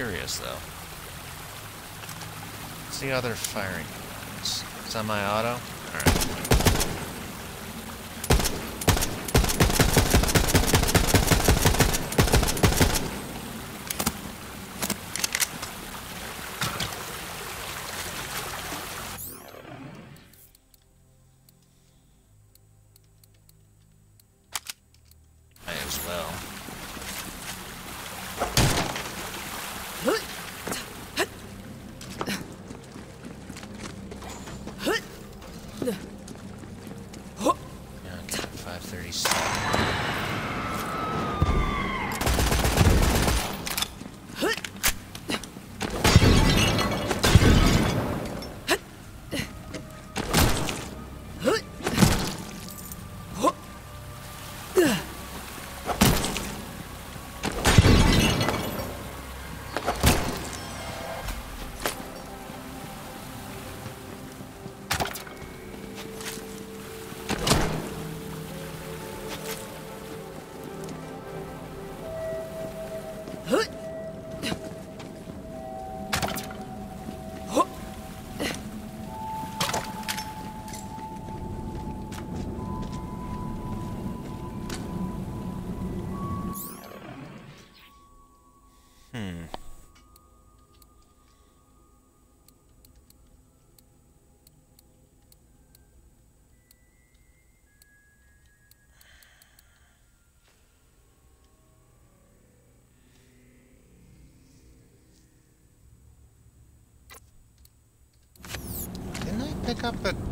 curious, though. See how they're firing. Semi-auto? Alright. Pick up a...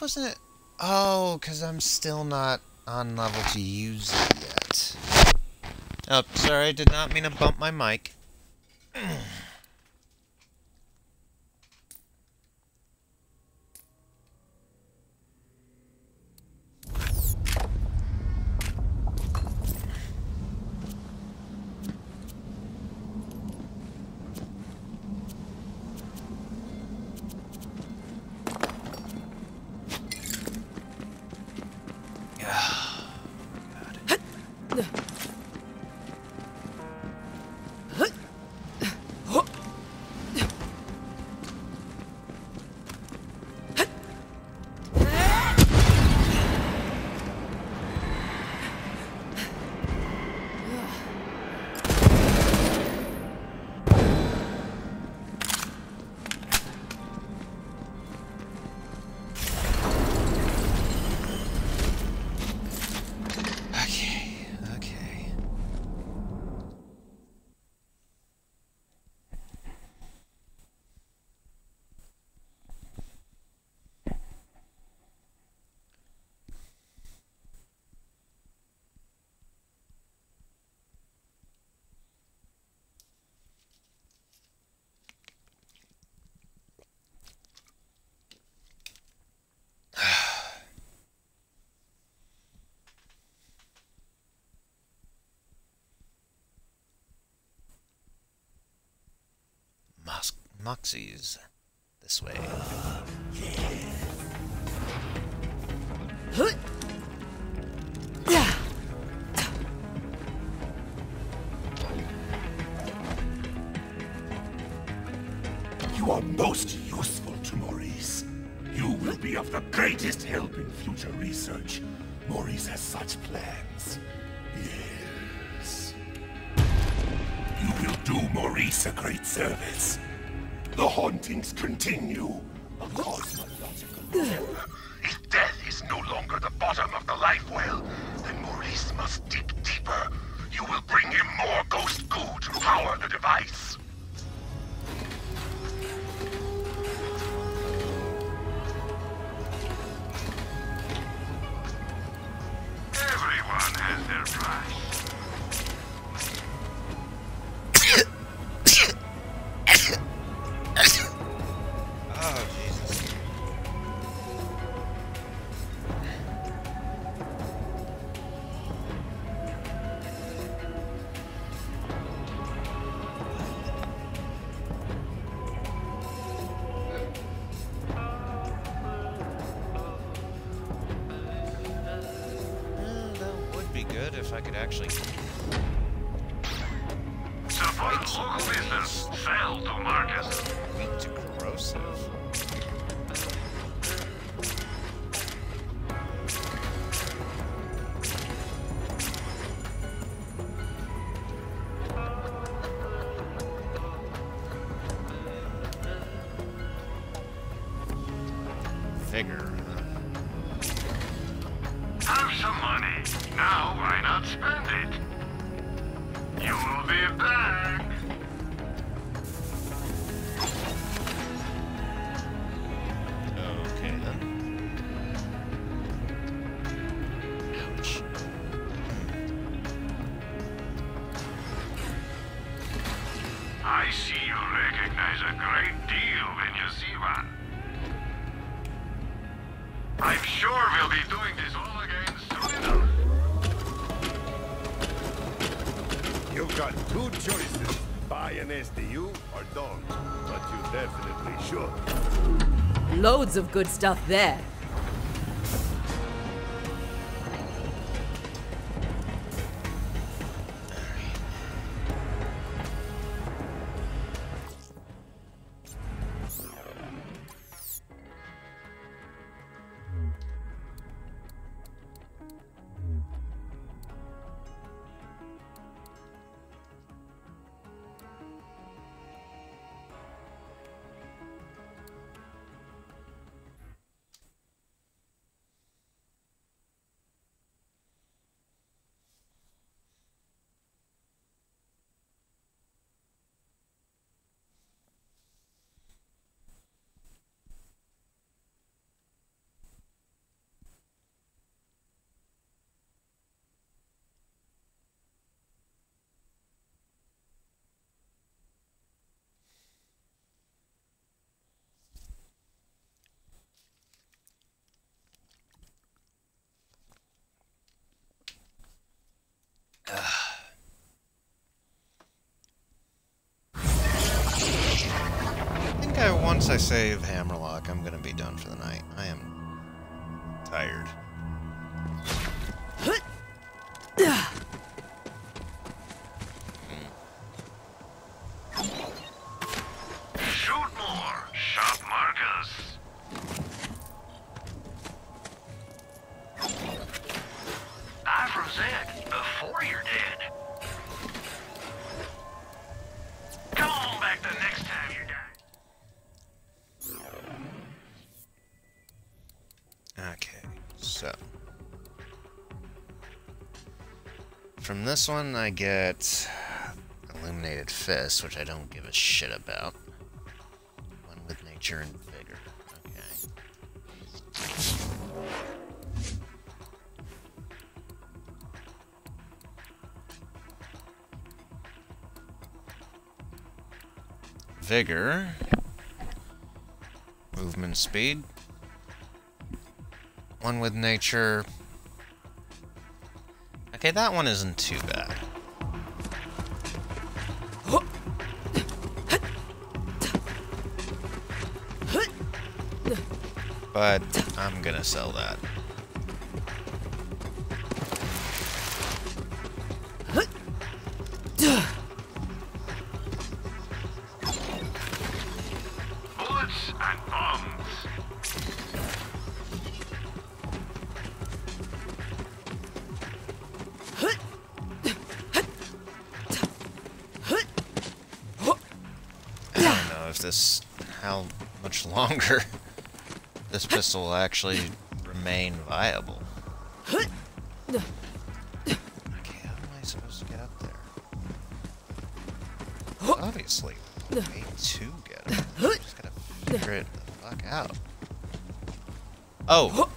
Wasn't it? Oh, because I'm still not on level to use it yet. Oh, sorry, I did not mean to bump my mic. Moxxi's this way. You are most useful to Maurice. You will be of the greatest help in future research. Maurice has such plans. Yes. You will do Maurice a great service. The hauntings continue. Deal when you see one. I'm sure we'll be doing this all again soon enough. You've got two choices. Buy an SDU or don't. But you definitely should. Loads of good stuff there. Once I save Hammerlock, I'm gonna be done for the night. I am tired. This one, I get Illuminated Fist, which I don't give a shit about. One with Nature and Vigor. Okay. Vigor. Movement speed. One with nature. Okay, that one isn't too bad. But I'm gonna sell that. this will actually remain viable. Okay, how am I supposed to get up there? Obviously, way to get up. I just gotta figure it the fuck out. Oh,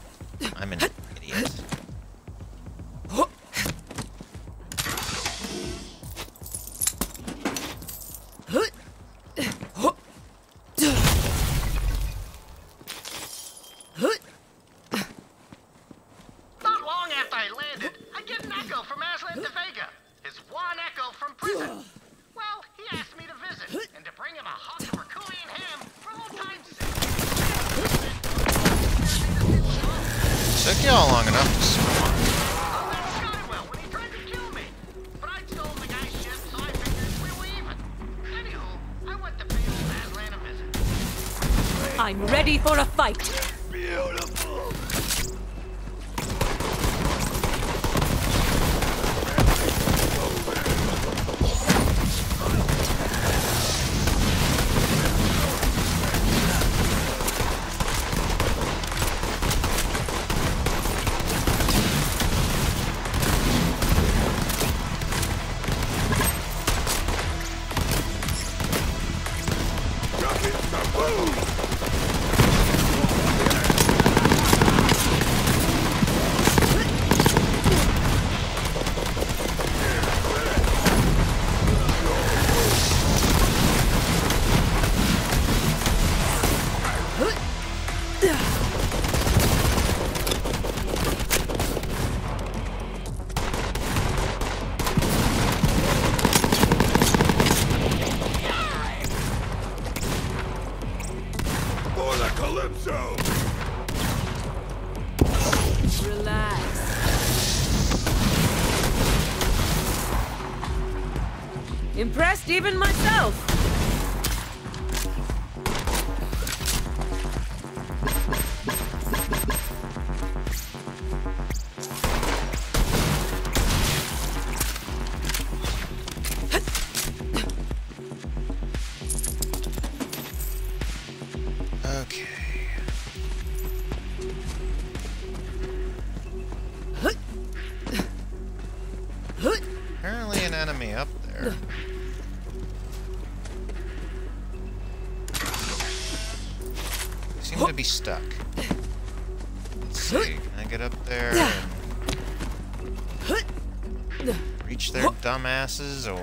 Impressed even myself. dumbasses or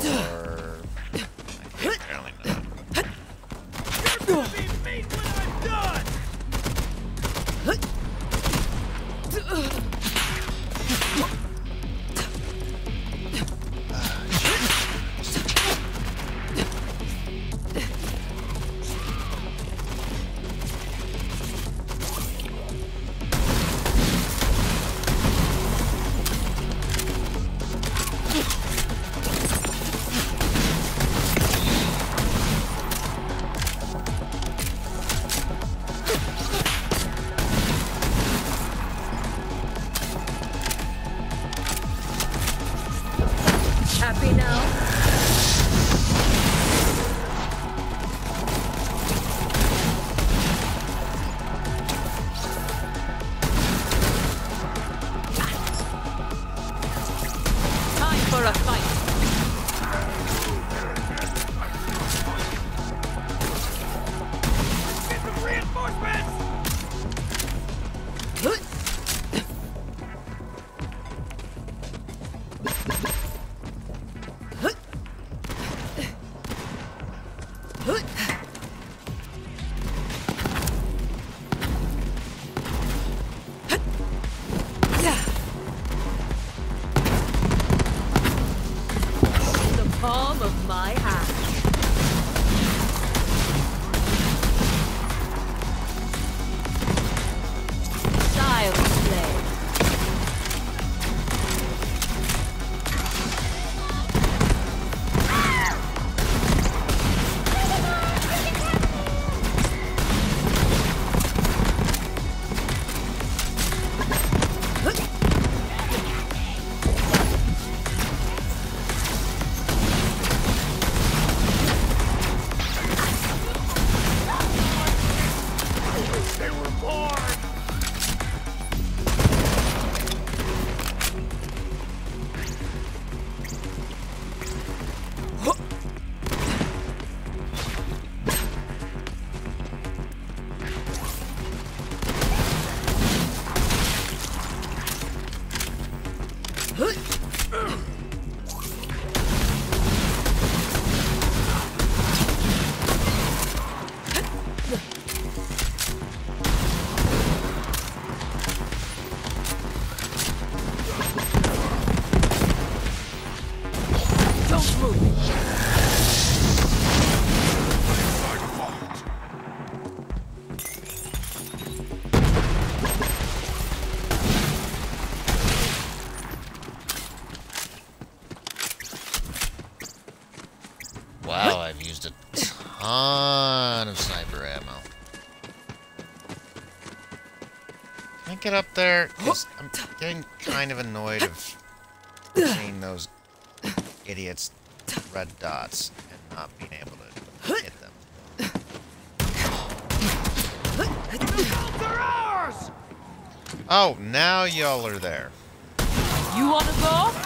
get up there? 'Cause I'm getting kind of annoyed of seeing those idiots red dots and not being able to hit them. Oh, now y'all are there. You wanna go?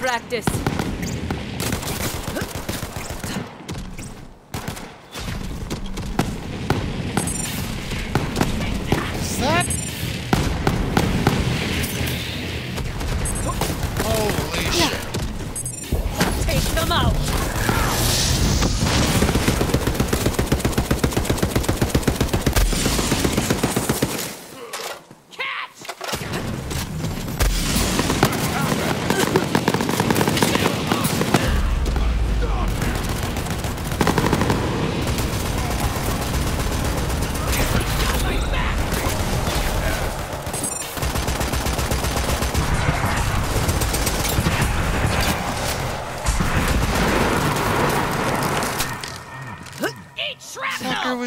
Practice.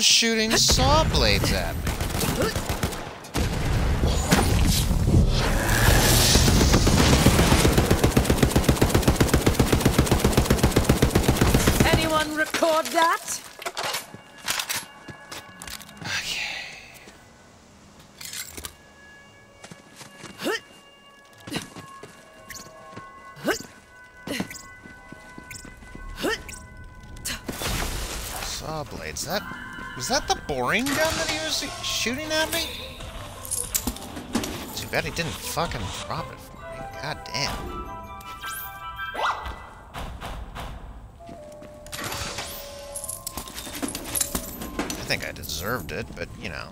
Shooting saw blades at me. Boring gun that he was shooting at me? Too bad he didn't fucking drop it for me. God damn. I think I deserved it, but you know.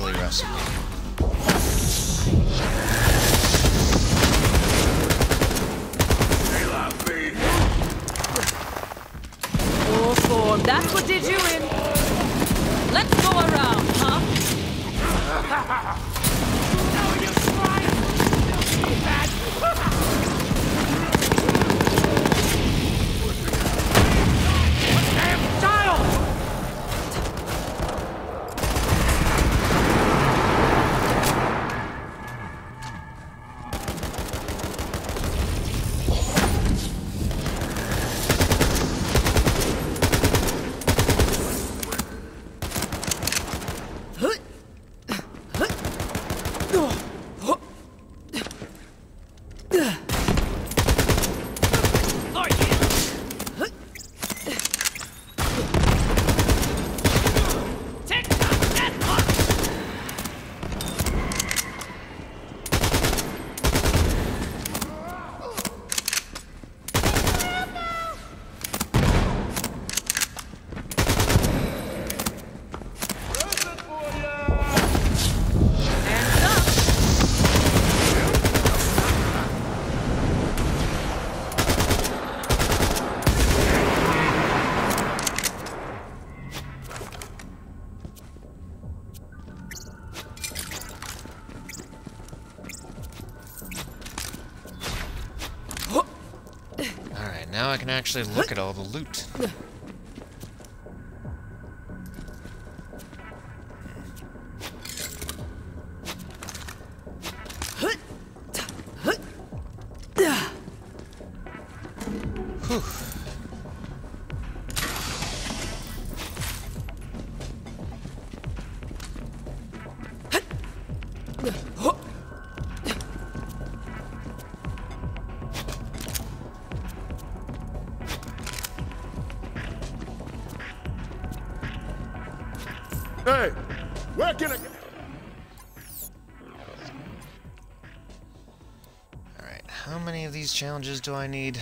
Chili recipe. They love me! Full form. That's what did you in. Let's go around, huh? No, you swine! Filthy bad! Damn child! For you! Take that death punch! Hands up! Alright, now I can actually look at all the loot. Challenges do I need?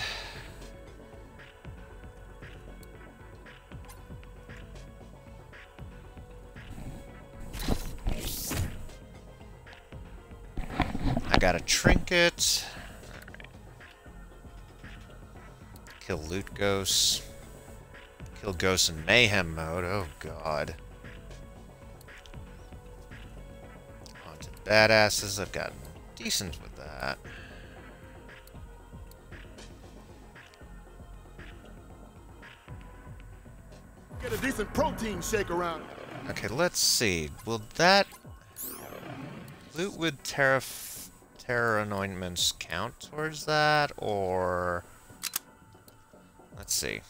I got a trinket. Kill loot ghosts. Kill ghosts in mayhem mode. Oh god. Haunted badasses. I've gotten decent with that. Get a decent protein shake around. Okay, let's see. Will that loot with terra terror anointments count towards that, or let's see.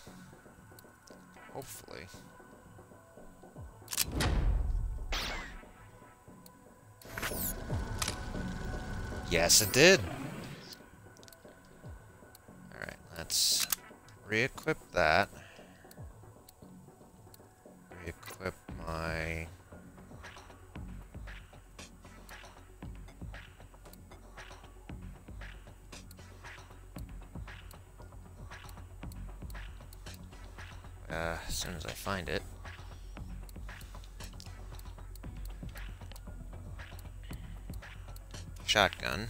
Hopefully. Yes, it did. Alright, let's re-equip that. My... Uh, as soon as I find it. Shotgun.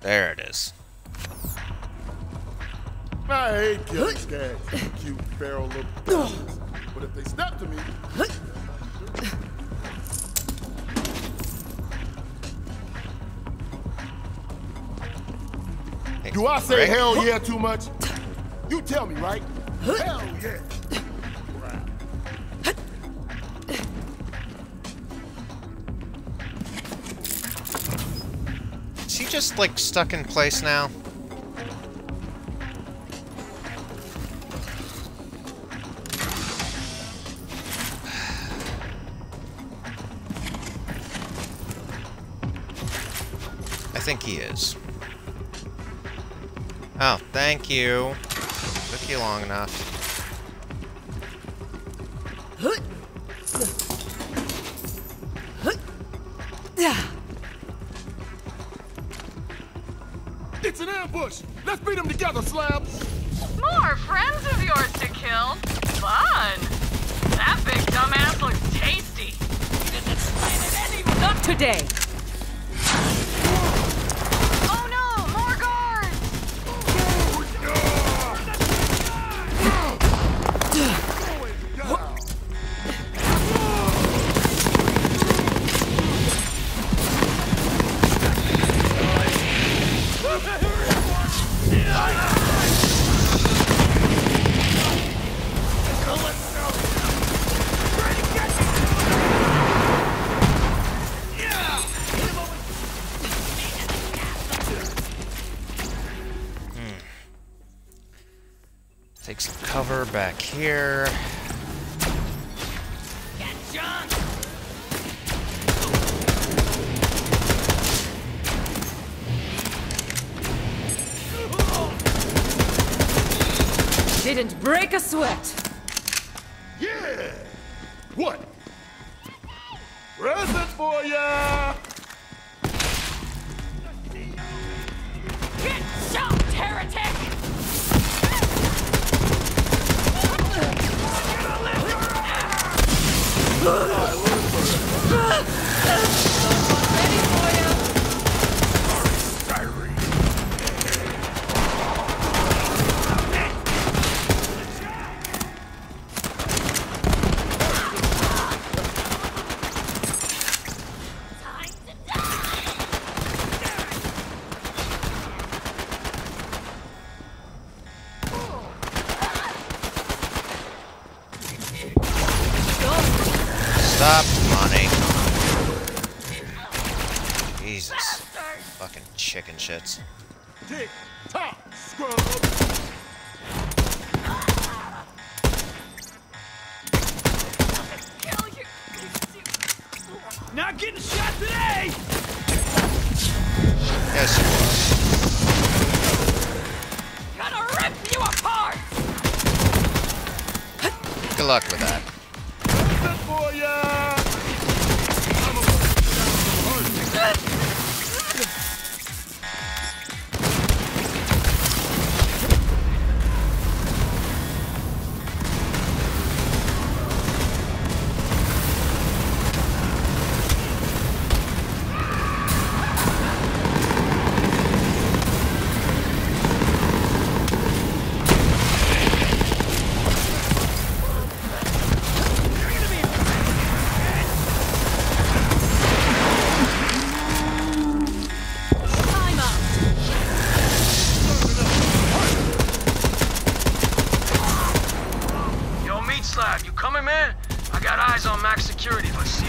There it is. I hate killing skags, cute feral little bastards. But if they step to me, do I say hell yeah too much? You tell me, right? Hell yeah. Is he just like stuck in place now? He is. Oh, thank you. Took you long enough. It's an ambush. Let's beat them together, slabs. More friends of yours to kill? Fun! That big dumbass looks tasty. Not today. Back here. Didn't break a sweat. Yeah. What? Present for ya. Oh,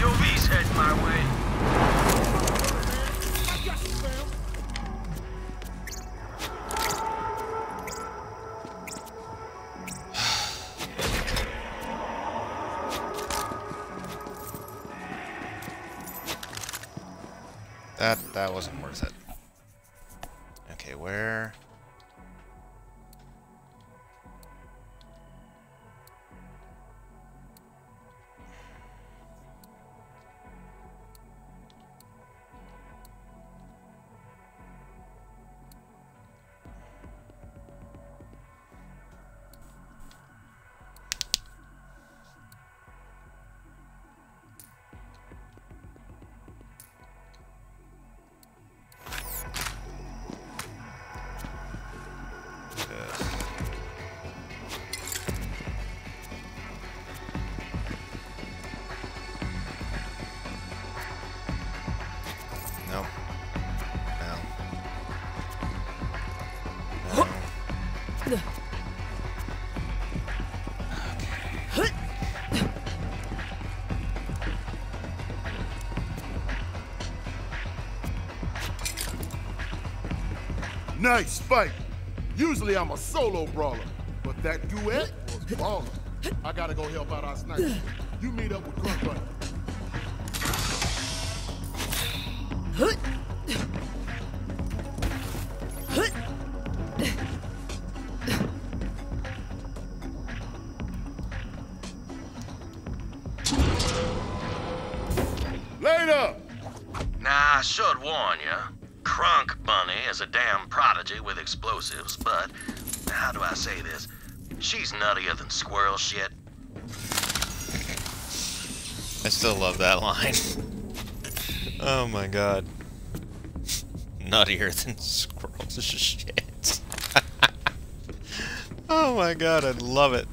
UAVs head my way. Nice fight. Usually I'm a solo brawler, but that duet was baller. I gotta go help out our sniper. You meet up with Grunt Bunny. Line. oh my god. Nuttier than squirrels shit. oh my god, I love it.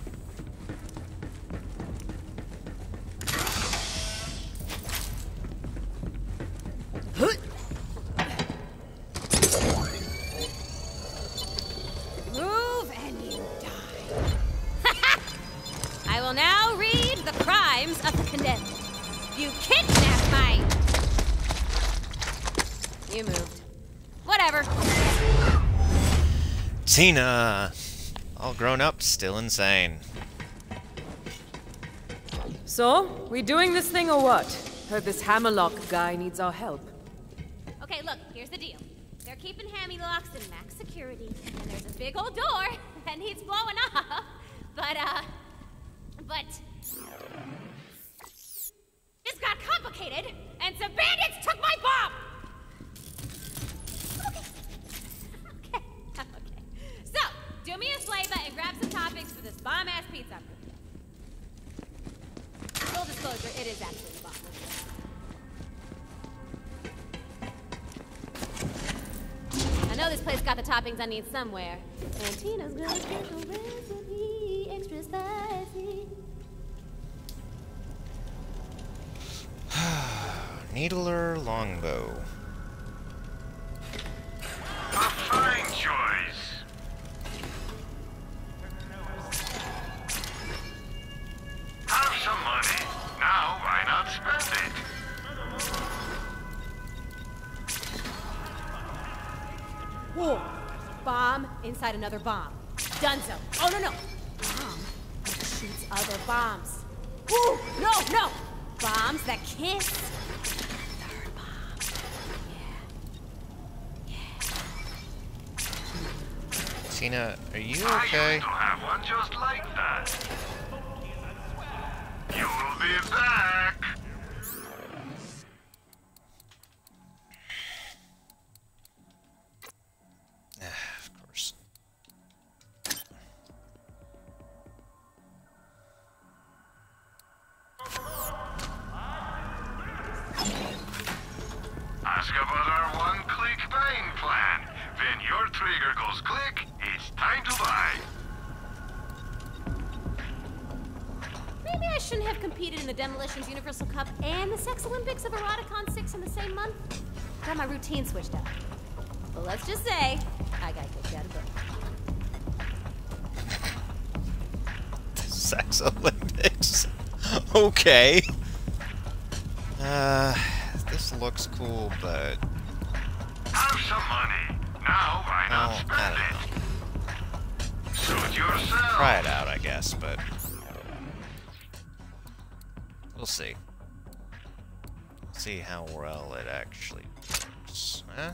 Tina! All grown up, still insane. So, we doing this thing or what? Heard this Hammerlock guy needs our help. Okay, look, here's the deal. They're keeping Hammylocks in max security, and there's a big old door that needs blowing up. But, uh, but. This got complicated, and some bandits took my bomb! Okay. Okay, okay. So, do me a favor and grab some toppings for this bomb ass pizza. Full disclosure, it is actually a bomb. I know this place got the toppings I need somewhere. And Tina's got a special recipe, extra spicy. Needler longbow. A fine choice. Whoa! Bomb inside another bomb. Dunzo. Oh no no. Bomb that shoots other bombs. Woo! No no. Bombs that kiss. Third bomb. Yeah. Yeah. Tina, are you okay? I okay? used to have one just like that. You will be back. Okay. Uh, this looks cool, but Have some money. Now, why not I spend it? Suit yourself. Try it out, I guess, but we'll see. See how well it actually. Huh?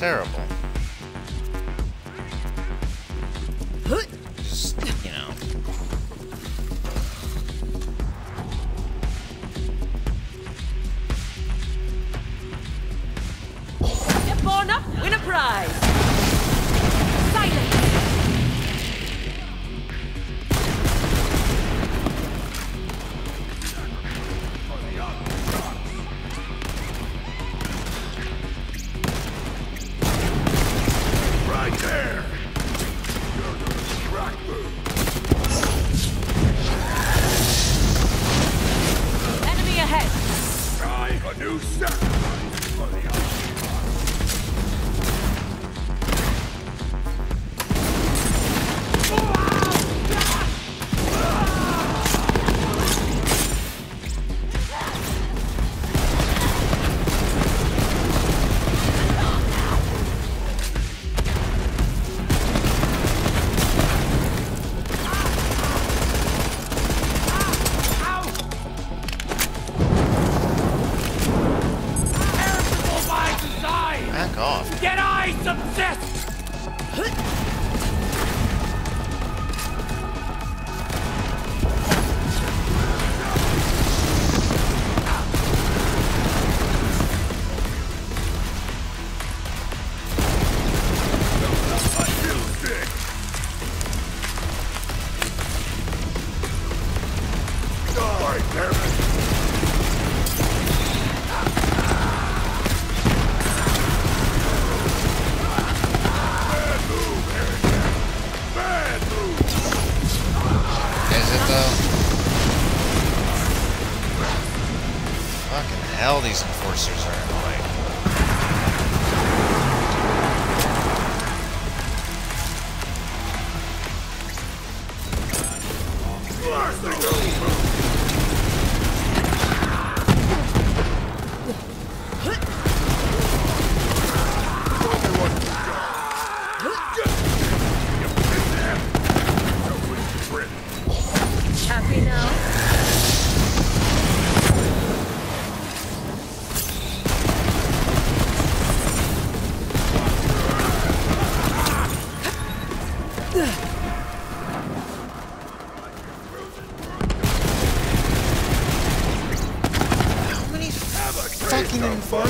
Terrible.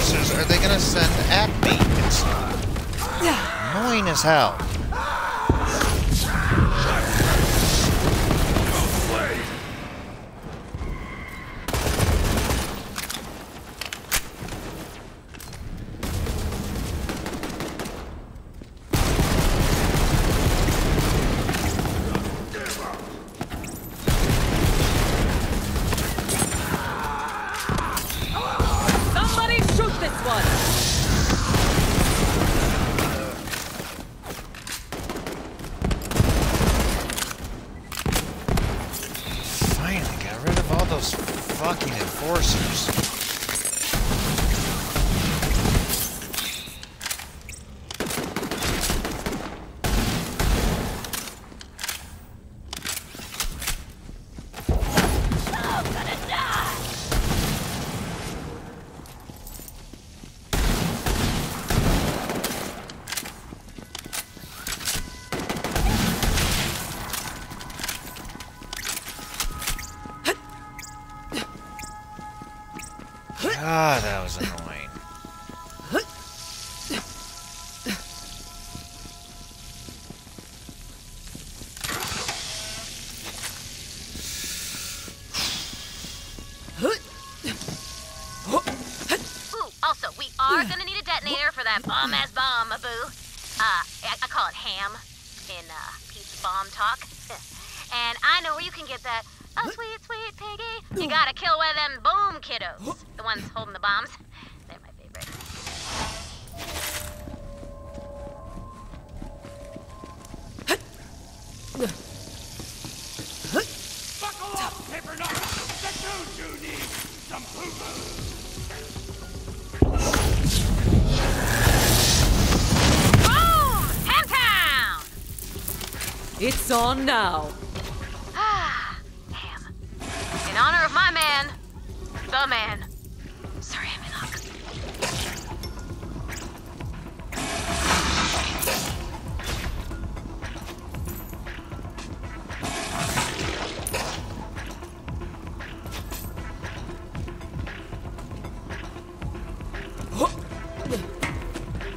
Are they gonna send at me? It's annoying as hell. It's on now. Ah, ham. In honor of my man, the man, Sir Hammock.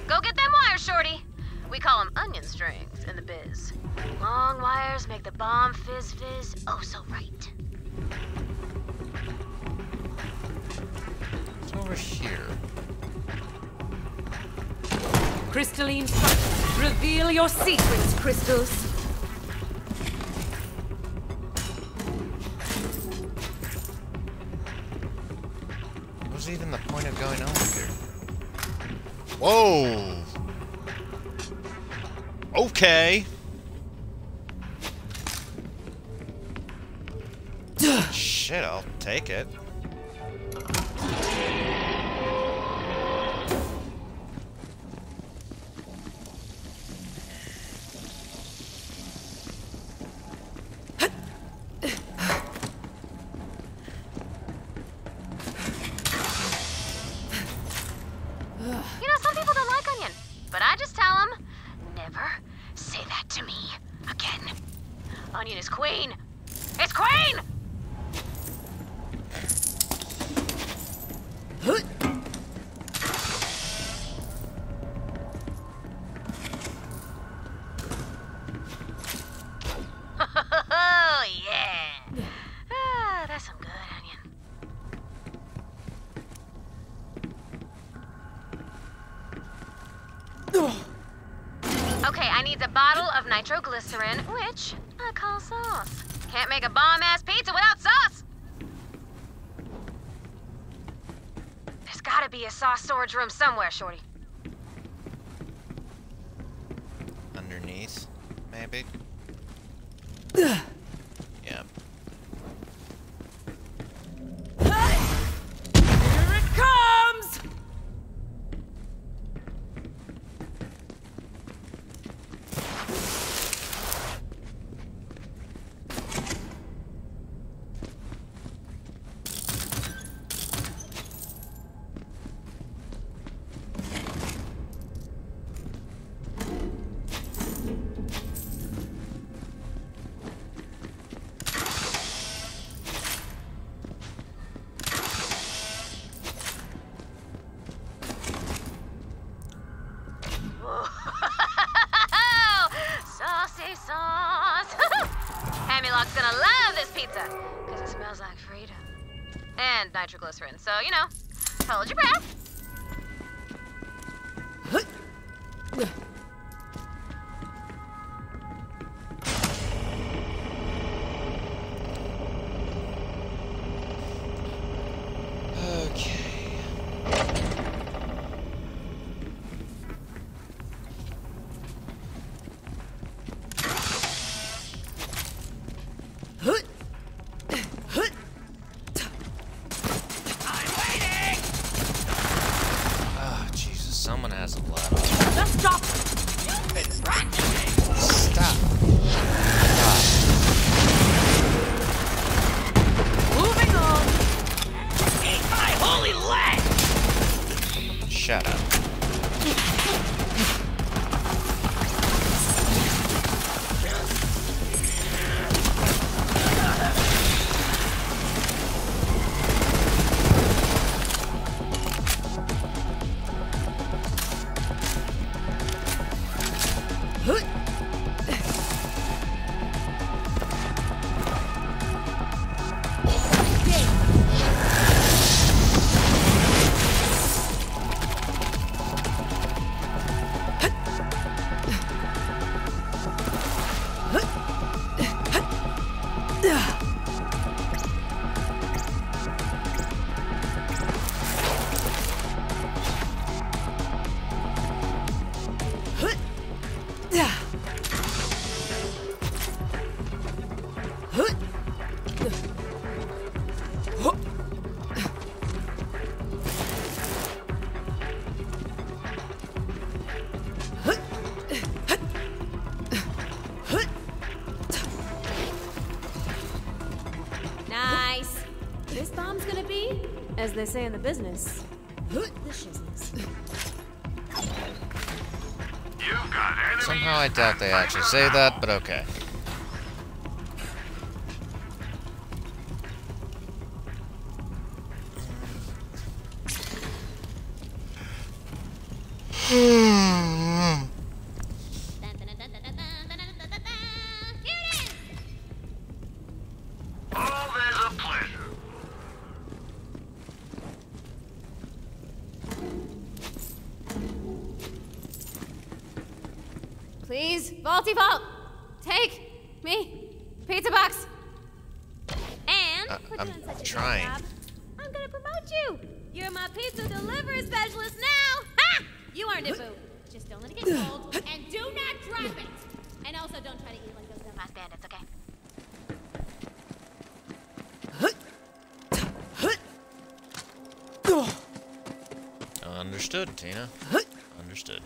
Go get them wires, Shorty. We call them onion strings in the biz. Long wires make the bomb fizz fizz oh so right. It's over here. Crystalline structure. Reveal your secrets, crystals. What's even the point of going over here? Whoa! Okay. Take it. Shorty. Smells like freedom. And nitroglycerin, so you know, hold your breath. As they say in the business, the shizness. You've got. Somehow I doubt they actually say that, but okay. Take me pizza box. And Uh, for I'm doing such a trying. job, I'm gonna promote you. You're my pizza delivery specialist now. Ha! You earned it, boo. Just don't let it get cold, and do not drop it. And also, don't try to eat like those dumbass bandits, okay? Understood, Tina. Understood.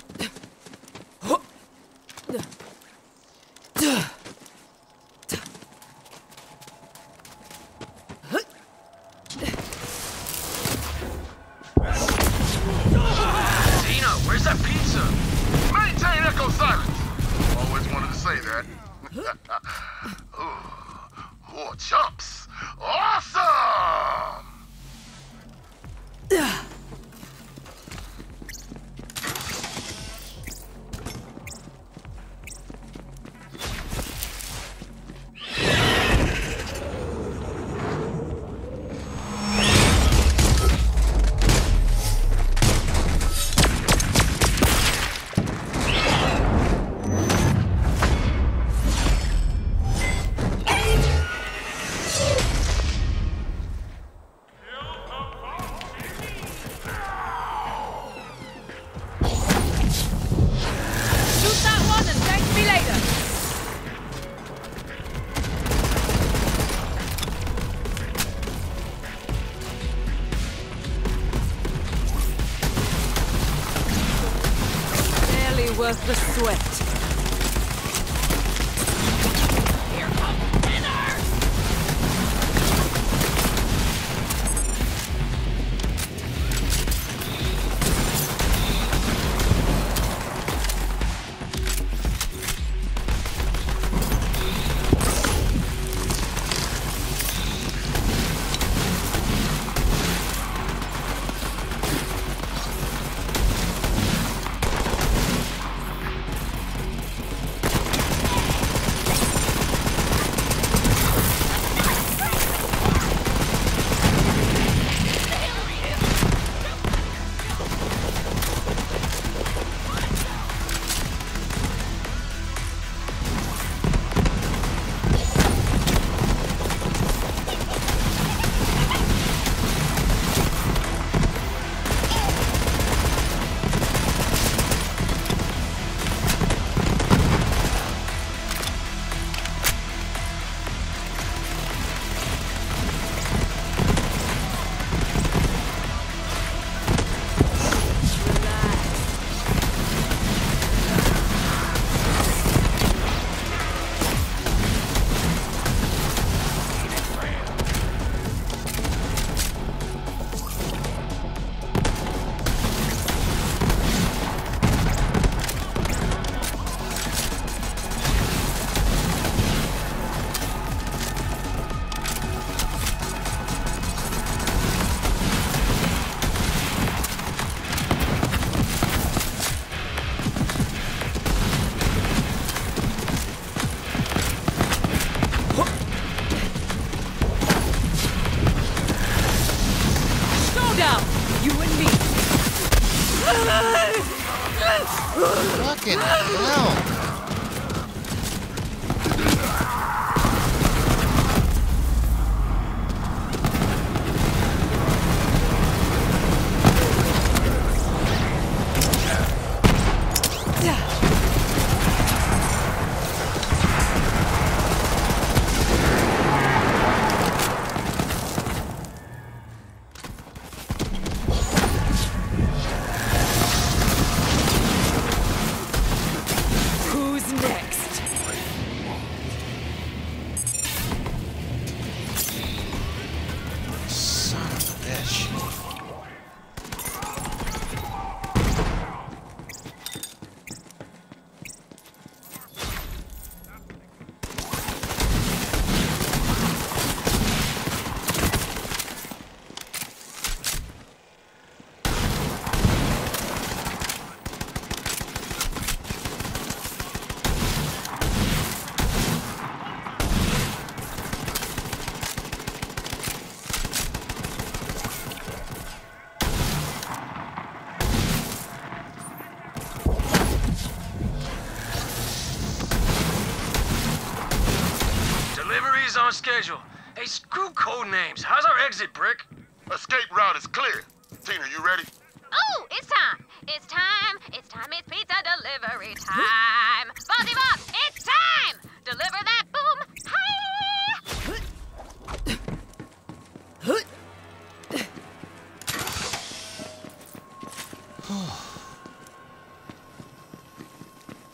On schedule. Hey, screw code names. How's our exit, Brick? Escape route is clear. Tina, you ready? Oh, it's time. It's time. It's time. It's pizza delivery time. Baldy Bob, it's time. Deliver that boom. Hi.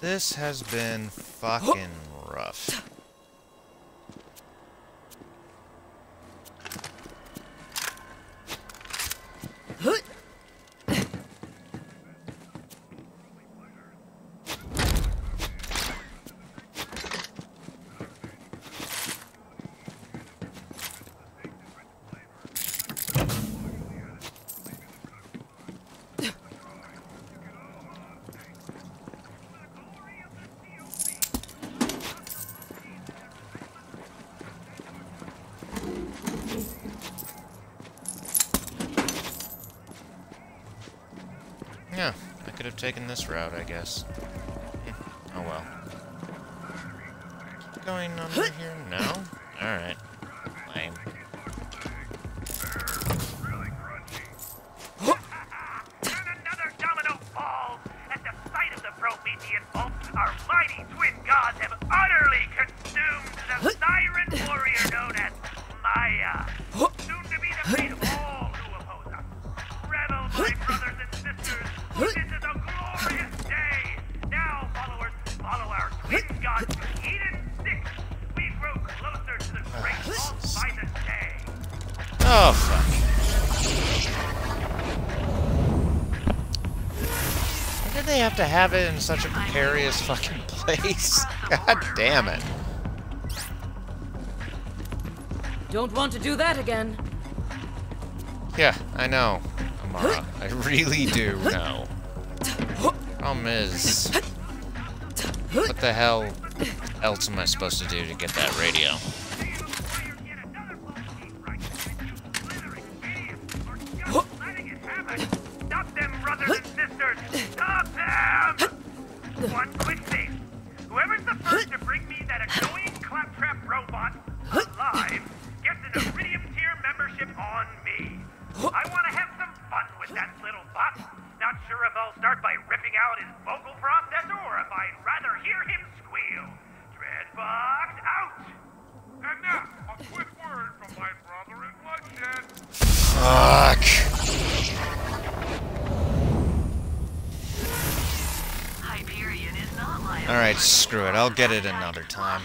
This has been fucking rough. Yeah, I could have taken this route, I guess. Oh well. Keep going under here? No? Alright. To have it in such a precarious fucking place? God damn it. Don't want to do that again. Yeah, I know, Amara. I really do know. Oh, Problem is, what the hell else am I supposed to do to get that radio? Get it another time.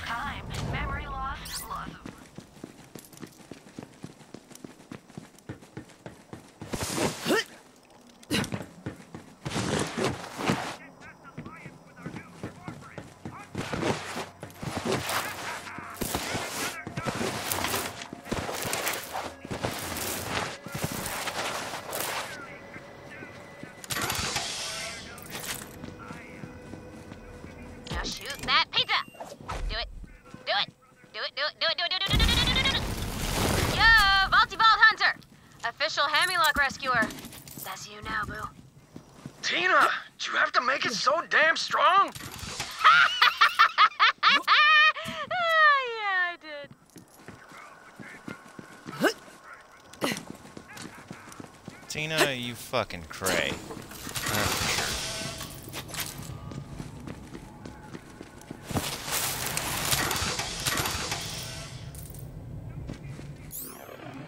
fucking cray.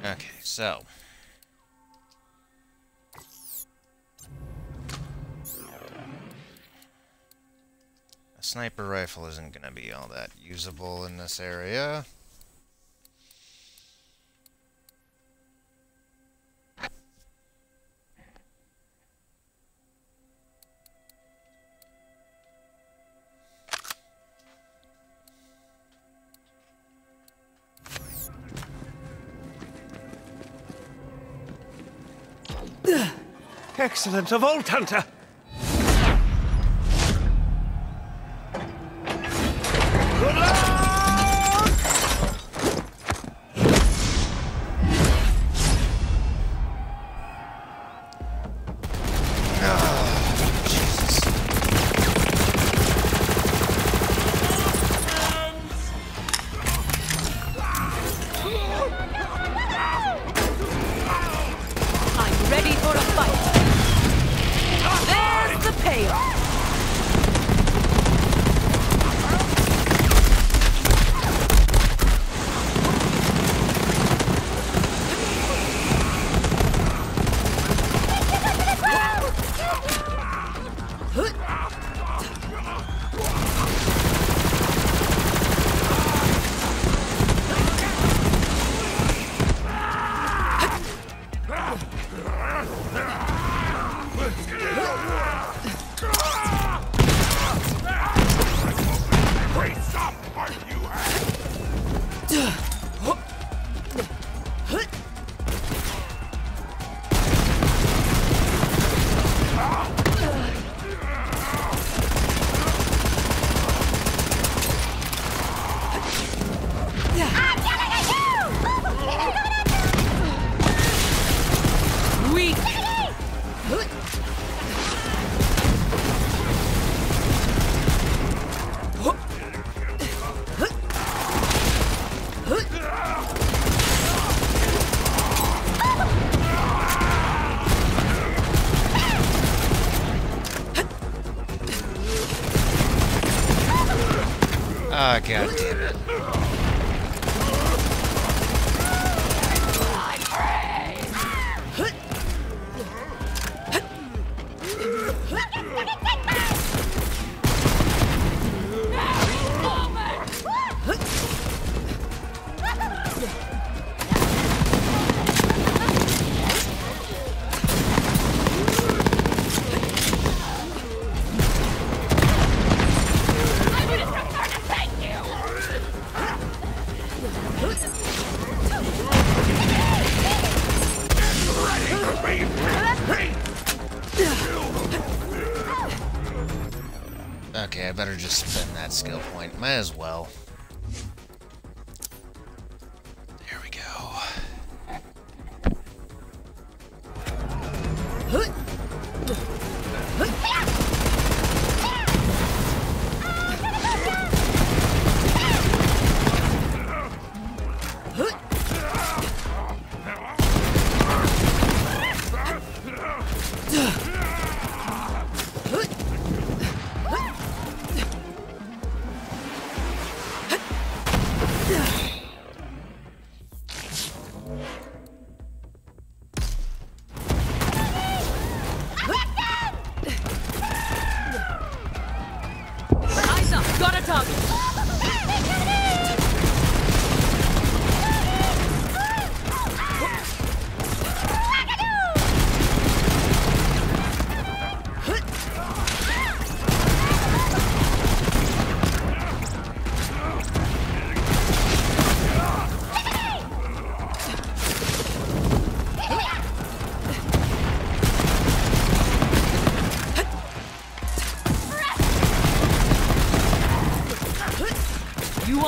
Okay, so... A sniper rifle isn't going to be all that usable in this area. excellent of old, Hunter!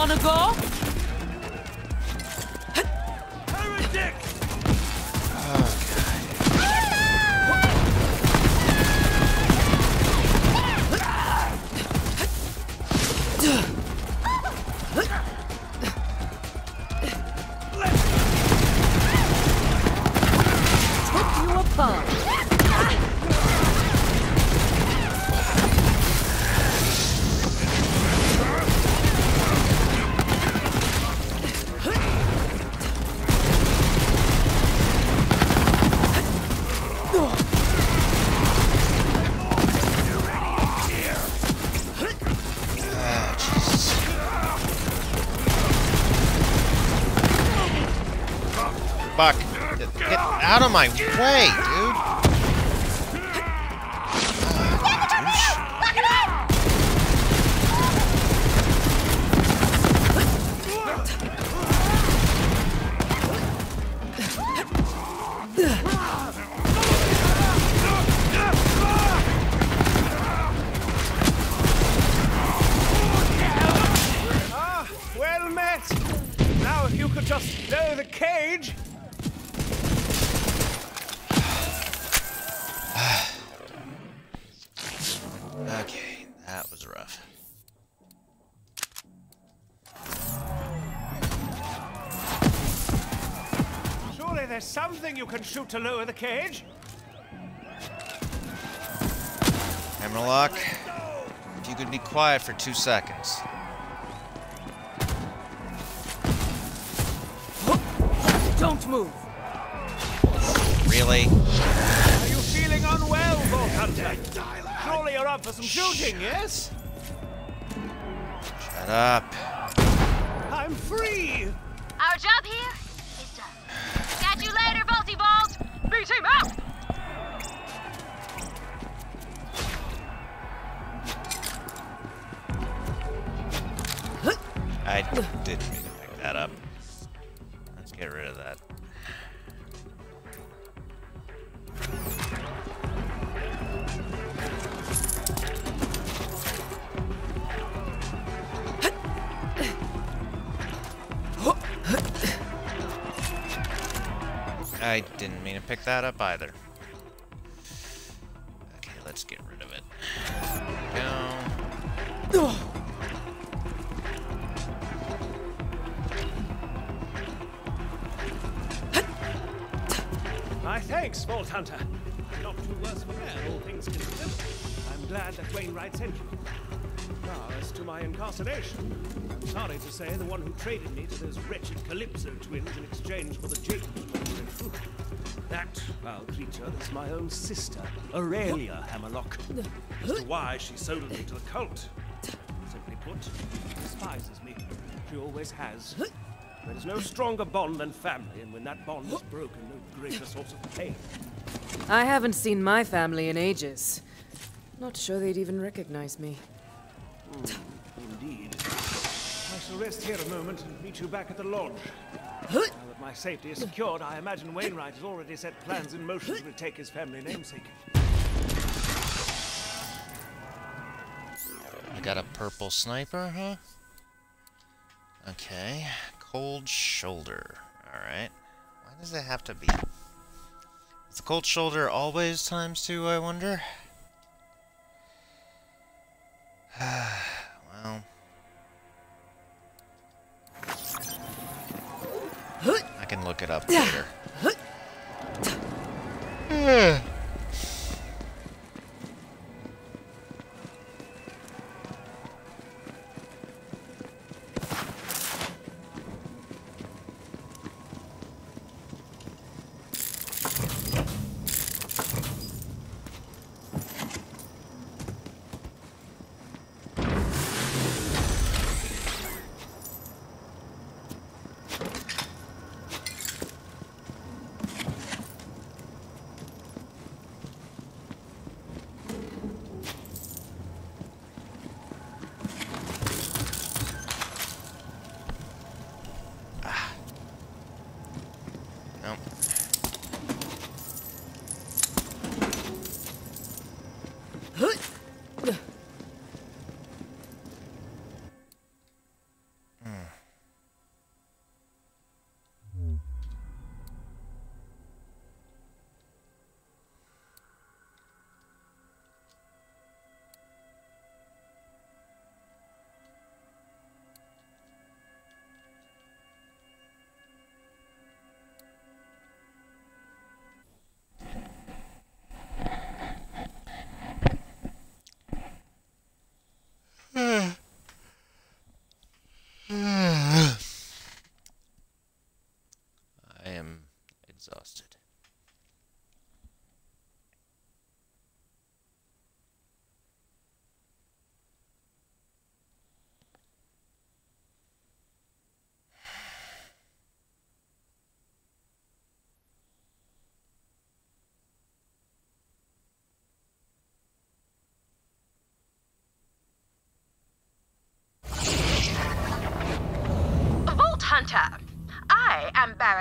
Wanna go? Way, shoot to lower the cage. Hammerlock, if you could be quiet for two seconds. I didn't mean to pick that up either. Okay, let's get rid of it. Go. My thanks, Vault Hunter. Not too worse for wear, all things considered. I'm glad that Wainwright sent you. Now, as to my incarceration, I'm sorry to say the one who traded me to those wretched Calypso twins in exchange for the twins. That foul creature is my own sister, Aurelia Hammerlock. As to why she sold me to the cult, simply put, she despises me. She always has. There is no stronger bond than family, and when that bond is broken, no greater source of pain. I haven't seen my family in ages. Not sure they'd even recognize me. Hmm, indeed. I shall rest here a moment and meet you back at the lodge. Now that my safety is secured, I imagine Wainwright has already set plans in motion to retake his family namesake. I got a purple sniper, huh? Okay. Cold shoulder. Alright. Why does it have to be? Is the cold shoulder always times two, I wonder? well. I can look it up later. Hmm.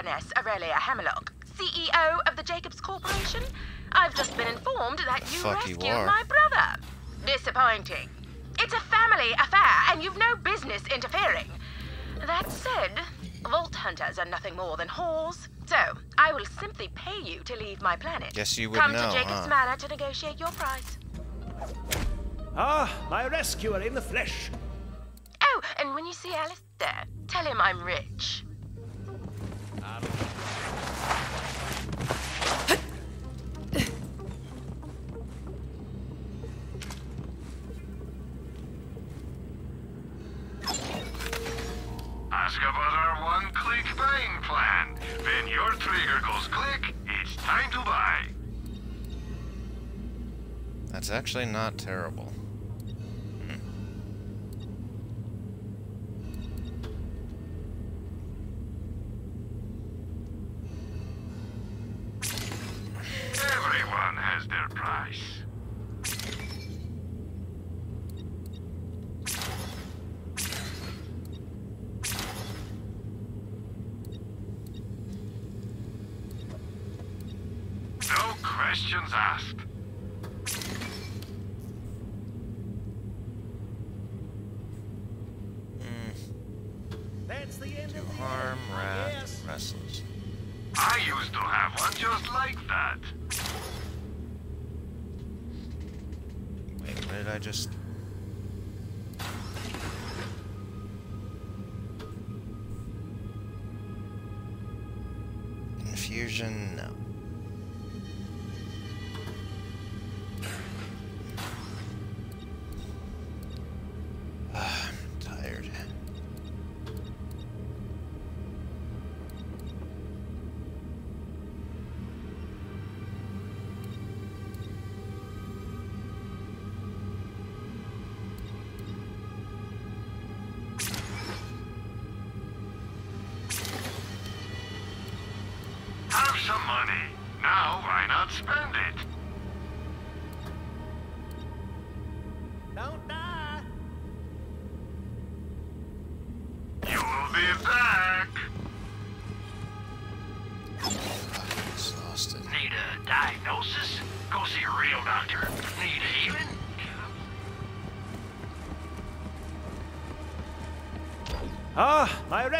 Baroness Aurelia Hammerlock, CEO of the Jakobs Corporation. I've just been informed that you Fuck rescued are. my brother. Disappointing. It's a family affair, and you've no business interfering. That said, Vault Hunters are nothing more than whores, so I will simply pay you to leave my planet. Yes, you would Come know, to Jakobs huh? Manor to negotiate your price. Ah, my rescuer in the flesh. Oh, and when you see Alistair, tell him I'm rich. Actually not terrible.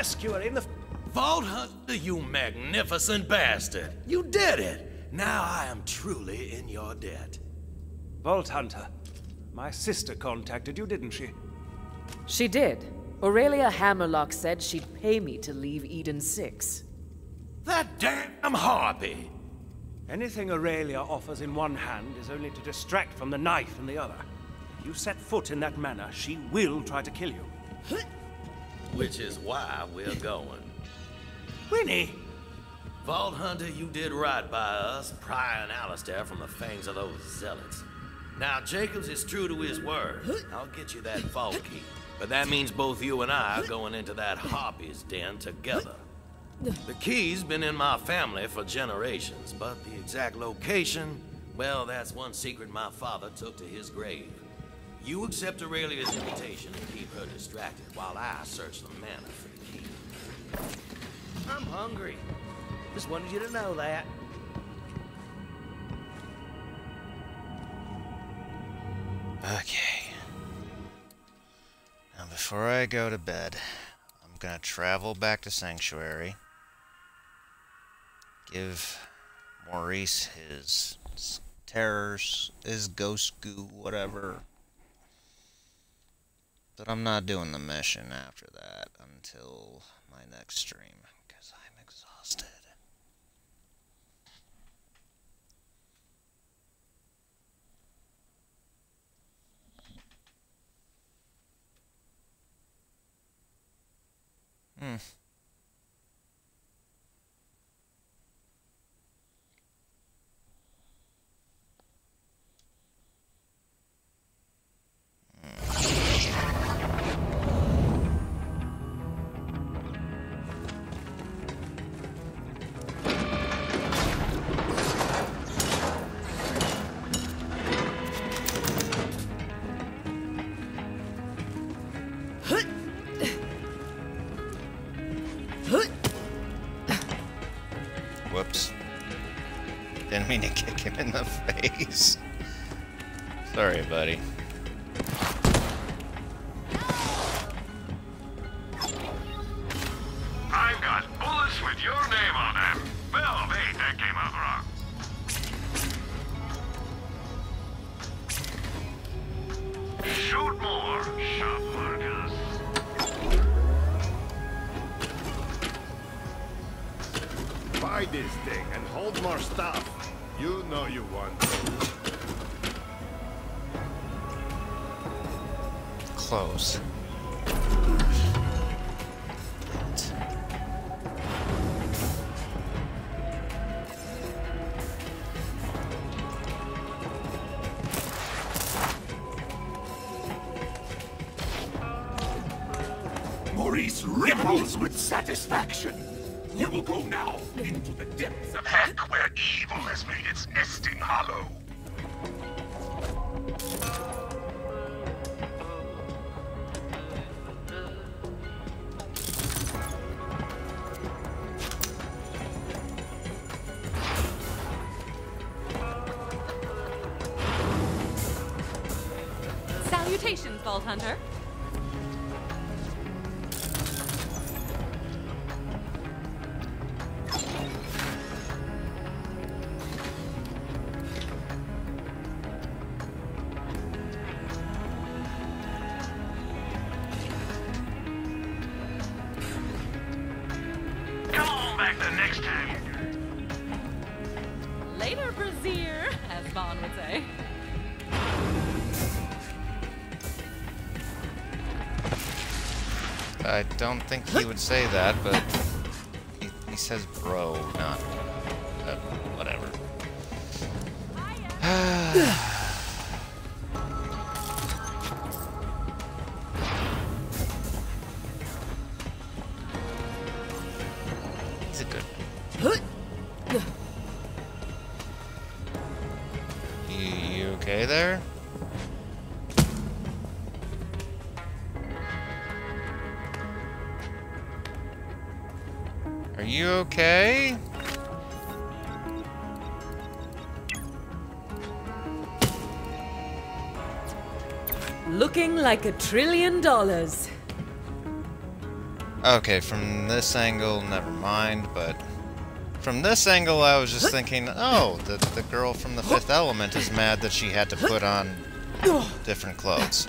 My rescuer in the. Vault Hunter, you magnificent bastard! You did it! Now I am truly in your debt. Vault Hunter. My sister contacted you, didn't she? She did. Aurelia Hammerlock said she'd pay me to leave Eden 6. That damn harpy! Anything Aurelia offers in one hand is only to distract from the knife in the other. If you set foot in that manor, she will try to kill you. Which is why we're going. Winnie! Vault Hunter, you did right by us, prying Alistair from the fangs of those zealots. Now, Jakobs is true to his word. I'll get you that vault key. But that means both you and I are going into that harpy's den together. The key's been in my family for generations, but the exact location, well, that's one secret my father took to his grave. You accept Aurelia's invitation and keep her distracted while I search the manor for the key. I'm hungry. Just wanted you to know that. Okay. Now, before I go to bed, I'm gonna travel back to Sanctuary. Give Maurice his terrors, his ghost goo, whatever. But I'm not doing the mission after that until my next stream, because I'm exhausted. Hmm. Satisfaction. You will go now into the depths don't think he would say that, but he, he says bro, not okay? Looking like a trillion dollars. Okay, from this angle, never mind, but from this angle, I was just thinking, oh, the, the girl from the fifth element is mad that she had to put on different clothes.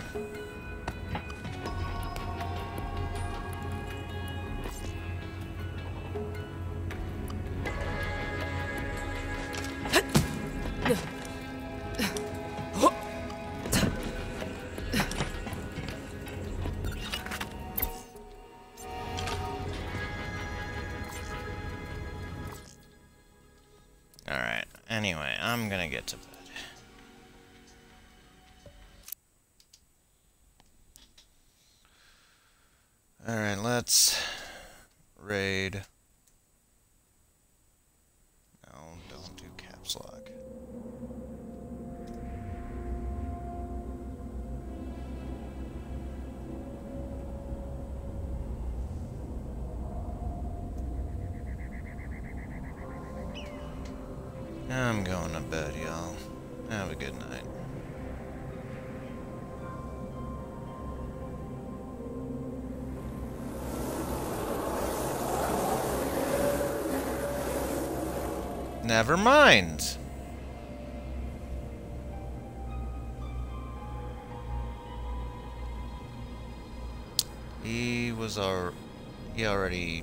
Never mind. He was our he already